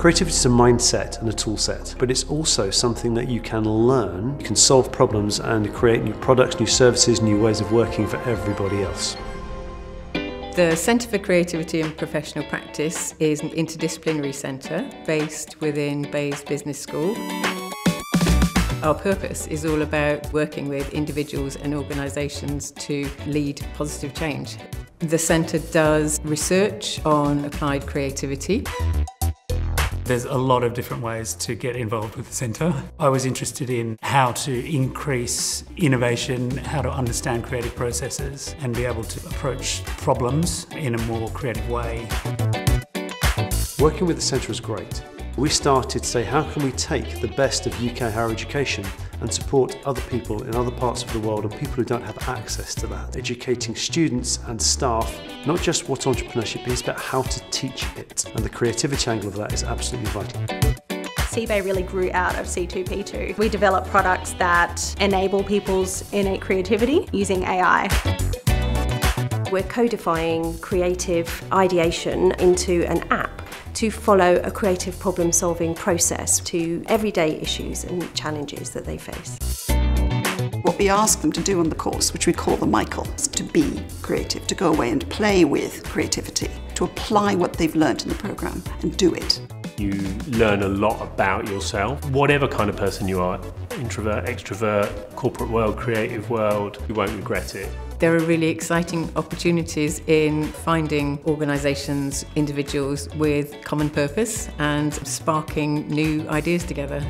Creativity is a mindset and a tool set, but it's also something that you can learn. You can solve problems and create new products, new services, new ways of working for everybody else. The Centre for Creativity in Professional Practice is an interdisciplinary centre based within Bayes Business School. Our purpose is all about working with individuals and organisations to lead positive change. The centre does research on applied creativity. There's a lot of different ways to get involved with the centre. I was interested in how to increase innovation, how to understand creative processes and be able to approach problems in a more creative way. Working with the centre is great. We started to say how can we take the best of UK higher education and support other people in other parts of the world and people who don't have access to that. Educating students and staff, not just what entrepreneurship is, but how to teach it. And the creativity angle of that is absolutely vital. CBay really grew out of C2P2. We develop products that enable people's innate creativity using AI. We're codifying creative ideation into an app to follow a creative problem solving process to everyday issues and challenges that they face. What we ask them to do on the course, which we call the MICL, is to be creative, to go away and play with creativity, to apply what they've learned in the programme and do it. You learn a lot about yourself, whatever kind of person you are, introvert, extrovert, corporate world, creative world, you won't regret it. There are really exciting opportunities in finding organisations, individuals with common purpose and sparking new ideas together.